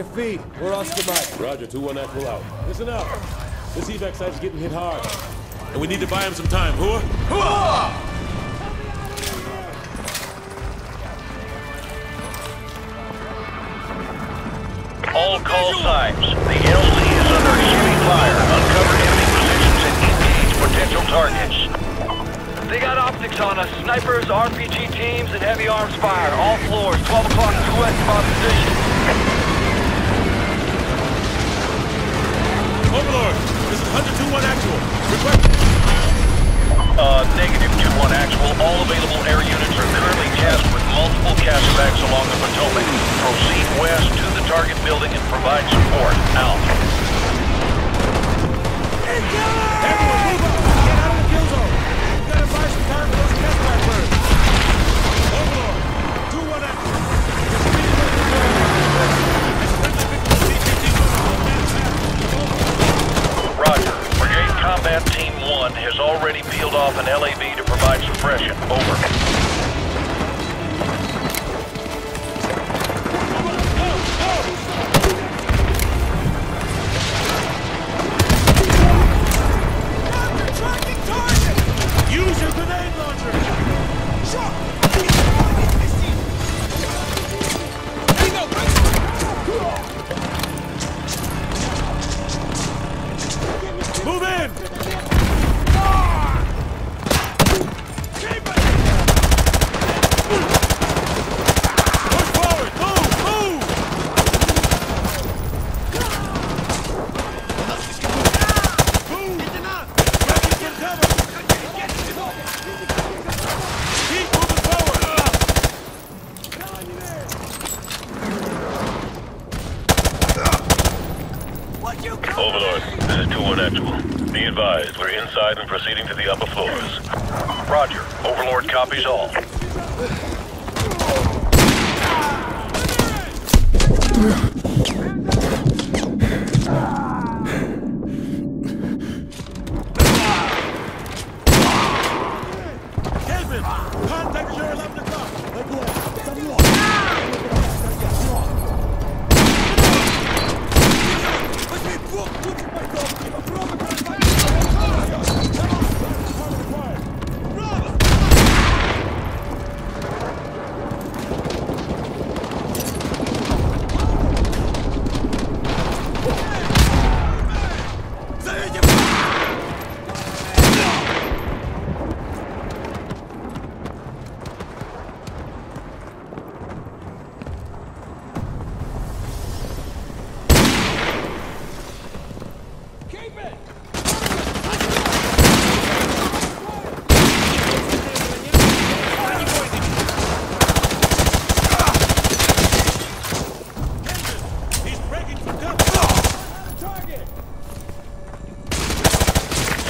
On your feet. We're Oscar Mike. Roger, 2-1 actual out. Listen up. This evac site's getting hit hard. And we need to buy him some time. Hooah! Hooah! All call signs. The LZ is under heavy fire. Uncover enemy positions and engage potential targets. They got optics on us. Snipers, RPG teams, and heavy arms fire. All floors. 12 o'clock, 2 west of our position. Negative 2-1 actual. All available air units are currently tasked with multiple casevacs along the Potomac. Proceed west to the target building and provide support. Out. Everyone, move up! Get out of the kill zone! We gotta buy some time for those. Overlord, 2-1 actual. Roger. Brigade Combat Team 1 has already peeled off an LAV to suppression. Over. Advised, we're inside and proceeding to the upper floors. Roger. Overlord copies all. Kelvin! Contact your 11 o'clock! He's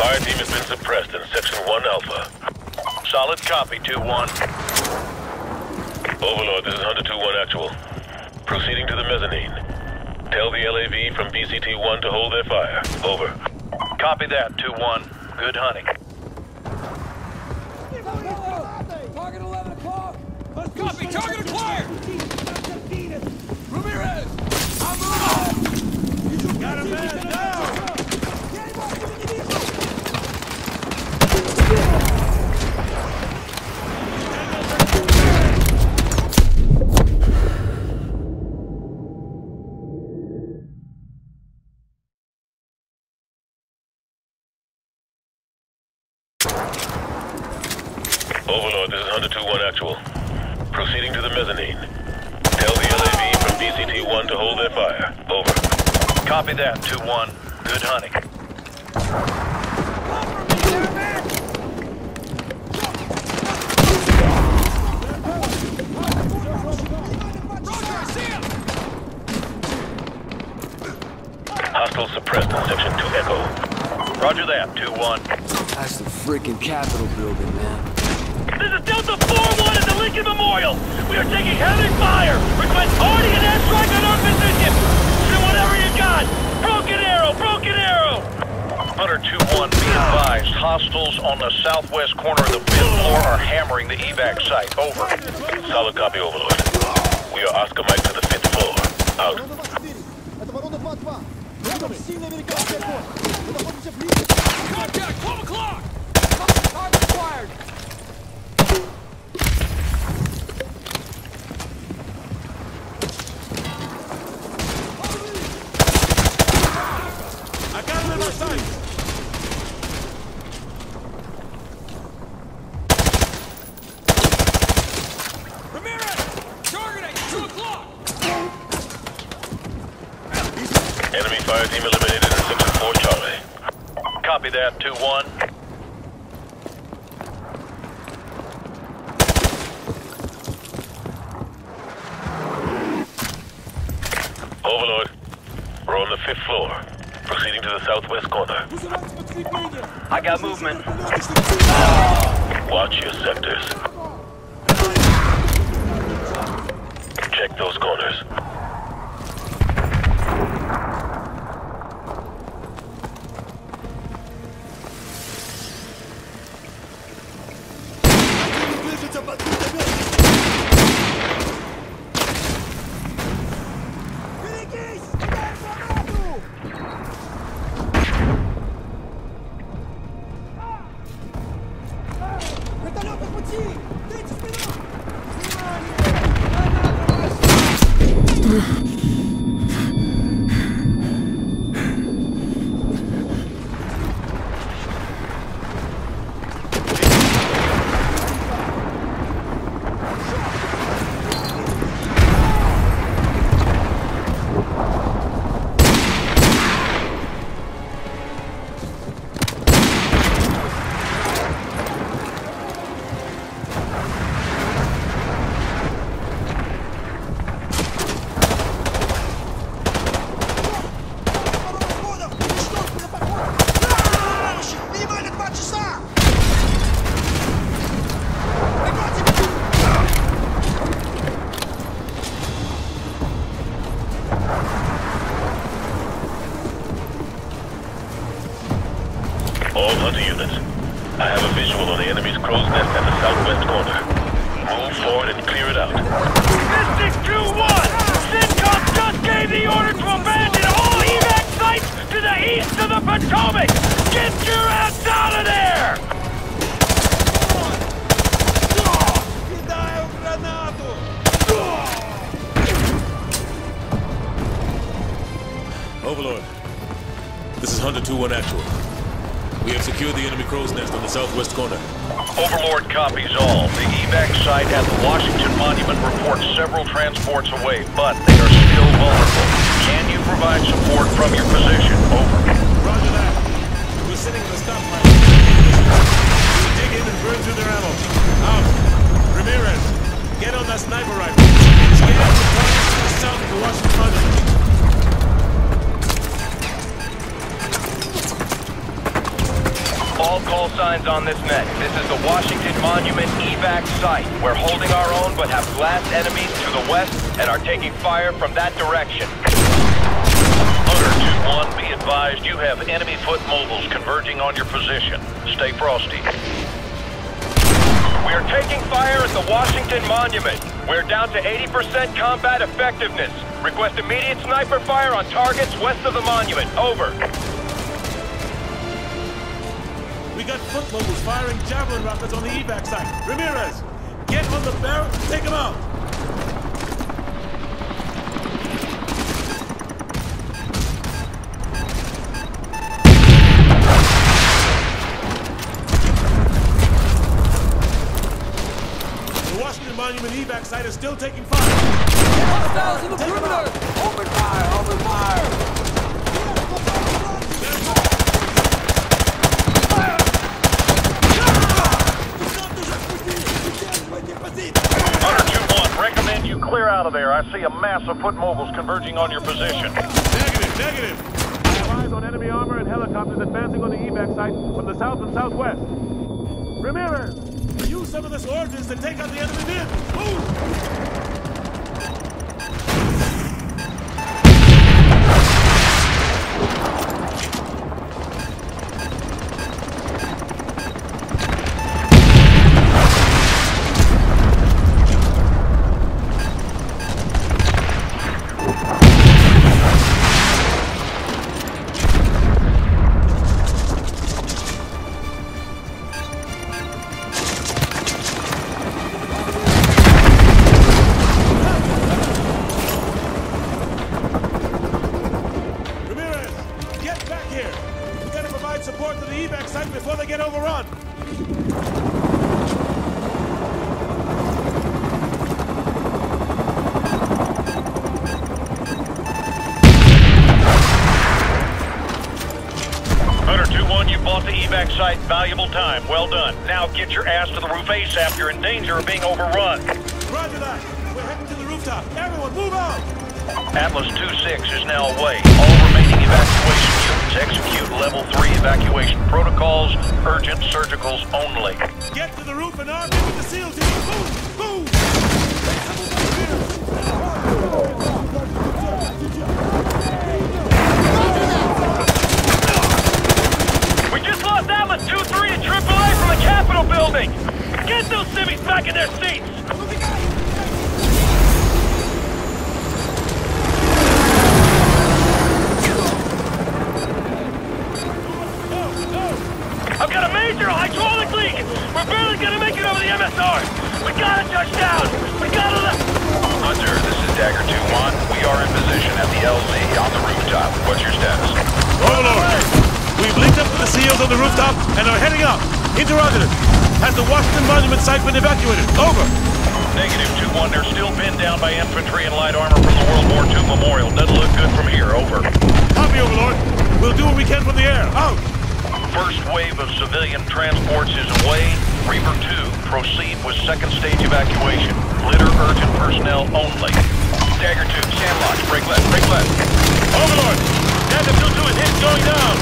Fire team has been suppressed in Section 1 Alpha. Solid copy, 2-1. Overlord, this is Hunter 2-1 actual. Proceeding to the mezzanine. Tell the LAV from BCT-1 to hold their fire. Over. Copy that, 2-1. Good hunting. Target 11 o'clock! Copy, target acquired! Ramirez! Got a man down! Overlord, this is Hunter 2-1 actual. Proceeding to the mezzanine. Tell the LAV from BCT-1 to hold their fire. Over. Copy that, 2-1. Good hunting. Hostile suppressed Section 2 Echo. Roger that, 2-1. That's the freaking Capitol building, man. This is Delta 4-1 at the Lincoln Memorial. We are taking heavy 2-1, be advised. Hostiles on the southwest corner of the fifth floor are hammering the evac site. Over. Solid copy, Overlord. We are Oscar Mike to the fifth floor. Out. Contact! 12 o'clock! Fifth floor. Proceeding to the southwest corner. I got movement. Watch your sectors. Check those corners. Comey! Get your ass out of there! Overlord, this is Hunter 2-1 Actual. We have secured the enemy crow's nest on the southwest corner. Overlord copies all. The evac site at the Washington Monument reports several transports away, but they are still vulnerable. Can you provide support from your position? Over. Sitting in the stoplight. We'll dig in and burn through their ammo. Out. Ramirez, get on that sniper rifle. Scan the targets to the south of the Washington Monument. All call signs on this net. This is the Washington Monument evac site. We're holding our own but have glass enemies to the west and are taking fire from that direction. Hunter 2-1, be advised you have enemy foot mobiles converging on your position. Stay frosty. We are taking fire at the Washington Monument. We're down to 80% combat effectiveness. Request immediate sniper fire on targets west of the monument. Over. We got foot mobiles firing javelin rockets on the evac site. Ramirez, get on the Barrett and take them out. Washington Monument evac site is still taking fire. Hostiles in the perimeter! Open fire! Open fire! Hunter 2-1, recommend you clear out of there. I see a mass of foot mobiles converging on your position. Negative, negative. I have eyes on enemy armor and helicopters advancing on the evac site from the south and southwest. Ramirez, use some of this ordnance to take out the enemy men. Move! Site before they get overrun. Hunter 2-1, you bought the evac site. Valuable time. Well done. Now get your ass to the roof ASAP. You're in danger of being overrun. Roger that. We're heading to the rooftop. Everyone, move out! Atlas 2-6 is now away. All remaining evacuation units execute level 3 evacuation protocols. Urgent surgicals only. Get to the roof and arm with the SEAL team. Move! Move! We just lost Atlas 2-3 and AAA from the Capitol building! Get those civvies back in their seats! Monument site been evacuated? Over. Negative 2-1. They're still pinned down by infantry and light armor from the World War II Memorial. Doesn't look good from here. Over. Copy, Overlord. We'll do what we can from the air. Out! First wave of civilian transports is away. Reaver 2, proceed with second stage evacuation. Litter urgent personnel only. Dagger 2, Sandlot, break left, break left. Overlord! Dagger 2-2 is hit going down.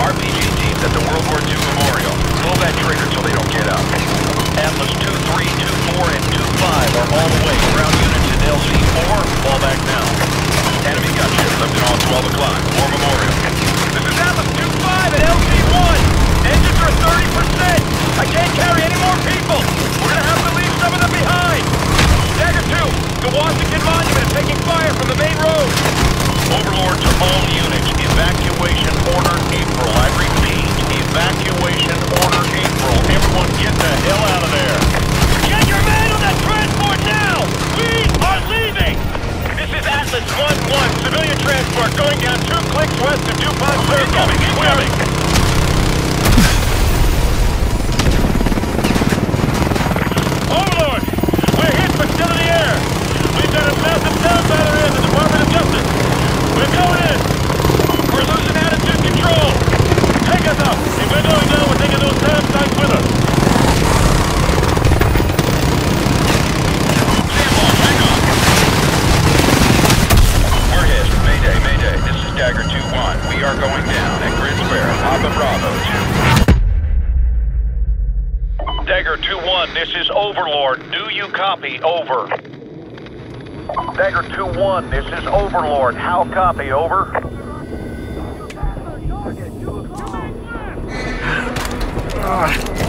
RPG teams at the World War II Memorial. Pull that trigger so they don't get out. Atlas 2-3, 2-4, and 2-5 are all the way. Ground units in LZ-4, fall back now. Enemy gunship lifting on 12 o'clock. War Memorial. This is Atlas 2-5 at LZ-1. Engines are 30%. I can't carry any more people. We're gonna have to leave some of them behind. Dagger 2, the Washington Monument taking fire from the main road. Overlord to all units. Evacuation order April. I repeat, Transport going down two clicks west of Dupont Circle. Incoming, incoming! One, this is Overlord. How copy, over? Ah.